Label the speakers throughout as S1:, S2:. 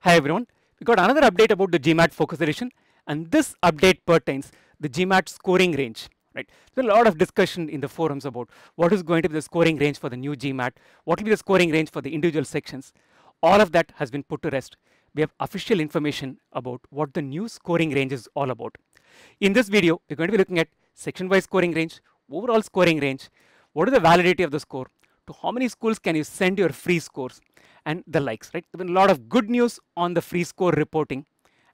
S1: Hi everyone, we got another update about the GMAT focus edition and this update pertains the GMAT scoring range. Right. There's a lot of discussion in the forums about what is going to be the scoring range for the new GMAT, what will be the scoring range for the individual sections. All of that has been put to rest. We have official information about what the new scoring range is all about. In this video, we're going to be looking at section-wise scoring range, overall scoring range, what is the validity of the score, to how many schools can you send your free scores, and the likes, right? There's been a lot of good news on the free score reporting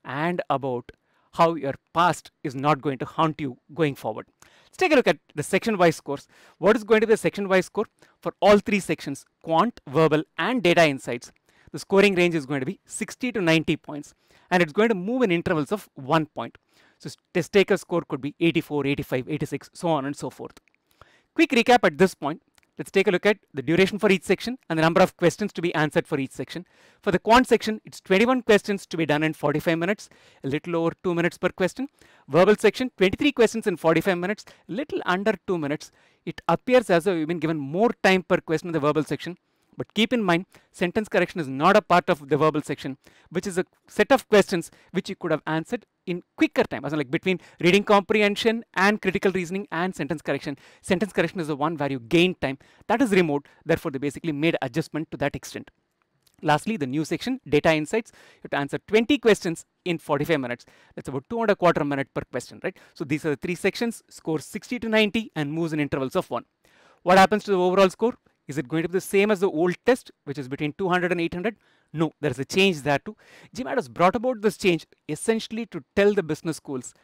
S1: and about how your past is not going to haunt you going forward. Let's take a look at the section-wise scores. What is going to be the section-wise score for all three sections, quant, verbal, and data insights? The scoring range is going to be 60 to 90 points, and it's going to move in intervals of one point. So test taker score could be 84, 85, 86, so on and so forth. Quick recap at this point. Let's take a look at the duration for each section and the number of questions to be answered for each section. For the quant section, it's 21 questions to be done in 45 minutes, a little over 2 minutes per question. Verbal section, 23 questions in 45 minutes, little under 2 minutes. It appears as though you've been given more time per question in the verbal section. But keep in mind, sentence correction is not a part of the verbal section, which is a set of questions which you could have answered in quicker time, as in like between reading comprehension and critical reasoning and sentence correction. Sentence correction is the one where you gain time. That is remote. Therefore, they basically made adjustment to that extent. Lastly, the new section, data insights, you have to answer 20 questions in 45 minutes. That's about two and a quarter minute per question, right? So these are the three sections, score 60 to 90 and moves in intervals of one. What happens to the overall score? Is it going to be the same as the old test, which is between 200 and 800? No, there is a change there too. GMAT has brought about this change essentially to tell the business schools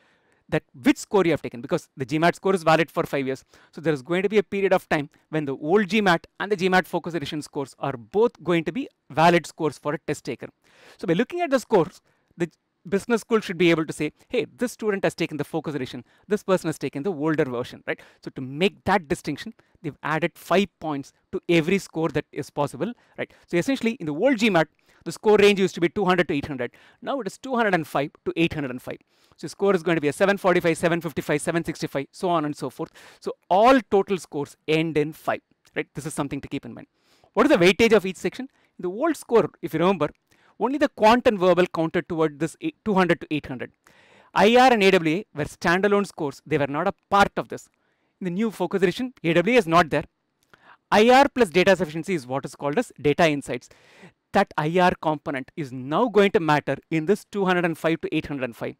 S1: that which score you have taken because the GMAT score is valid for five years. So there is going to be a period of time when the old GMAT and the GMAT focus edition scores are both going to be valid scores for a test taker. So by looking at the scores, the business school should be able to say, hey, this student has taken the focus edition, this person has taken the older version, right? So to make that distinction, they've added five points to every score that is possible, right? So essentially in the old GMAT, the score range used to be 200 to 800. Now it is 205 to 805. So score is going to be a 745, 755, 765, so on and so forth. So all total scores end in 5, right? This is something to keep in mind. What is the weightage of each section? The old score, if you remember, only the quant and verbal counted toward this 200 to 800. IR and AWA were standalone scores. They were not a part of this. In the new focus edition, AWA is not there. IR plus data sufficiency is what is called as data insights. That IR component is now going to matter in this 205 to 805.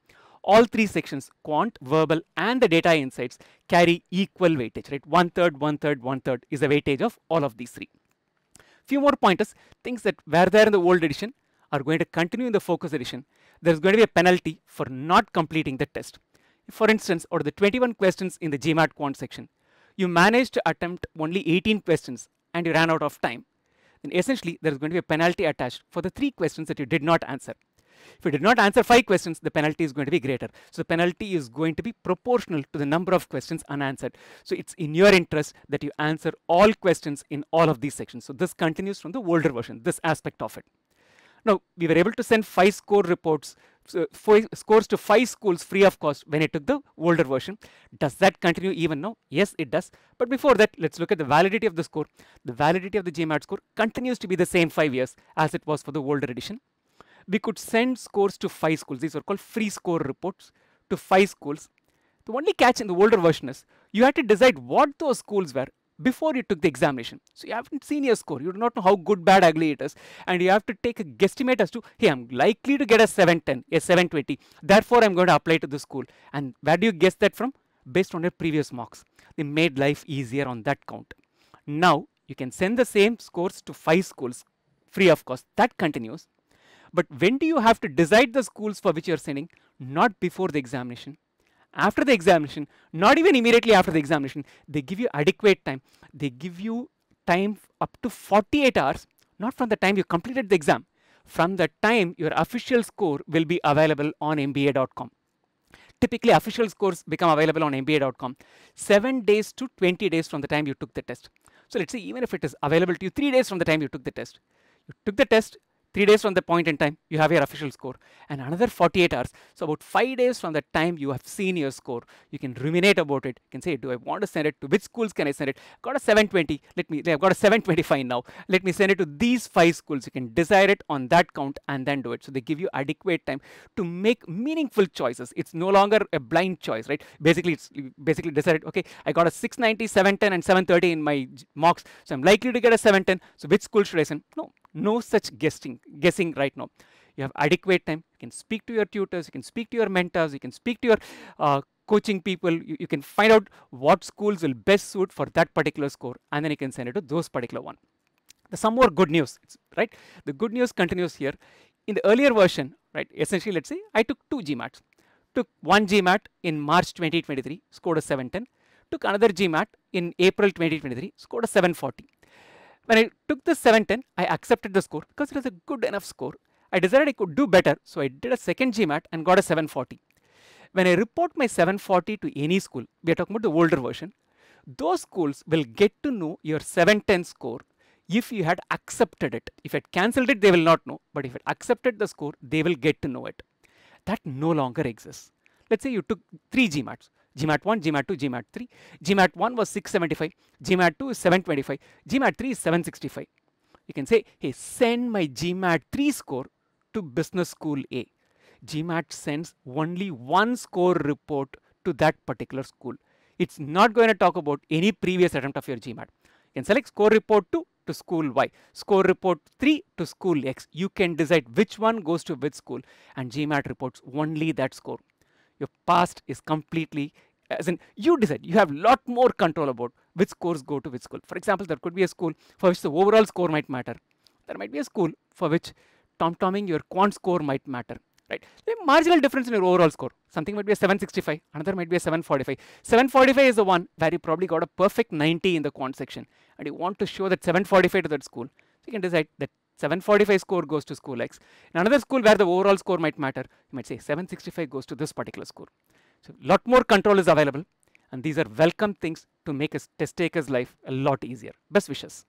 S1: All three sections, quant, verbal, and the data insights carry equal weightage, right? One third, one third, one third is the weightage of all of these three. Few more pointers, things that were there in the old edition, are going to continue in the focus edition, there's going to be a penalty for not completing the test. For instance, out of the 21 questions in the GMAT quant section, you managed to attempt only 18 questions and you ran out of time, then essentially there's going to be a penalty attached for the three questions that you did not answer. If you did not answer five questions, the penalty is going to be greater. So the penalty is going to be proportional to the number of questions unanswered. So it's in your interest that you answer all questions in all of these sections. So this continues from the older version, this aspect of it. Now, we were able to send five score reports, Uh, five scores to five schools free of cost when it took the older version. Does that continue even now? Yes, it does. But before that, let's look at the validity of the score. The validity of the GMAT score continues to be the same five years as it was for the older edition. We could send scores to five schools. These are called free score reports to five schools. The only catch in the older version is you had to decide what those schools were before you took the examination. So you haven't seen your score. You do not know how good, bad, ugly it is. And you have to take a guesstimate as to, hey, I'm likely to get a 710, a 720. Therefore, I'm going to apply to the school. And where do you guess that from? Based on your previous marks. They made life easier on that count. Now, you can send the same scores to five schools free of cost. That continues. But when do you have to decide the schools for which you're sending? Not before the examination after the examination, not even immediately after the examination, they give you adequate time. They give you time up to 48 hours, not from the time you completed the exam, from the time your official score will be available on MBA.com. Typically, official scores become available on MBA.com 7 days to 20 days from the time you took the test. So let's say even if it is available to you 3 days from the time you took the test. You took the test, three days from the point in time, you have your official score, and another 48 hours. So about five days from the time you have seen your score, you can ruminate about it. You can say, do I want to send it to which schools can I send it? Got a 720. Let me. I've got a 725 now. Let me send it to these five schools. You can decide it on that count and then do it. So they give you adequate time to make meaningful choices. It's no longer a blind choice, right? Basically, it's basically decided. Okay, I got a 690, 710, and 730 in my mocks, so I'm likely to get a 710. So which school should I send? No, no such guessing guessing right now. You have adequate time. You can speak to your tutors. You can speak to your mentors. You can speak to your uh, coaching people. You, you, can find out what schools will best suit for that particular score and then you can send it to those particular one. There's some more good news right? The good news continues here. In the earlier version right essentially let's say i took two gmats took one gmat in march 2023 scored a 710 took another gmat in april 2023 scored a 740 when I took the 710, I accepted the score because it was a good enough score. I decided I could do better, so I did a second GMAT and got a 740. When I report my 740 to any school, we are talking about the older version, those schools will get to know your 710 score if you had accepted it. If you had cancelled it, they will not know. But if it accepted the score, they will get to know it. That no longer exists. Let's say you took three GMATs. GMAT 1, GMAT 2, GMAT 3. GMAT 1 was 675, GMAT 2 is 725, GMAT 3 is 765. You can say, hey, send my GMAT 3 score to Business School A. GMAT sends only one score report to that particular school. It's not going to talk about any previous attempt of your GMAT. You can select score report 2 to school Y, score report 3 to school X. You can decide which one goes to which school and GMAT reports only that score. Your past is completely as in you decide. You have a lot more control about which scores go to which school. For example there could be a school for which the overall score might matter. There might be a school for which tom-tomming your quant score might matter right? The marginal difference in your overall score. Something might be a 765 another might be a 745 745 is the one where you probably got a perfect 90 in the quant section and you want to show that 745 to that school. So you can decide that 745 score goes to school X. In another school where the overall score might matter, you might say 765 goes to this particular school. So a lot more control is available and these are welcome things to make a test taker's life a lot easier. Best wishes.